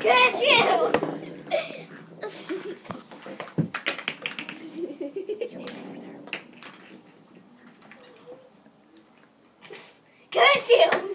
Curse you! Curse you!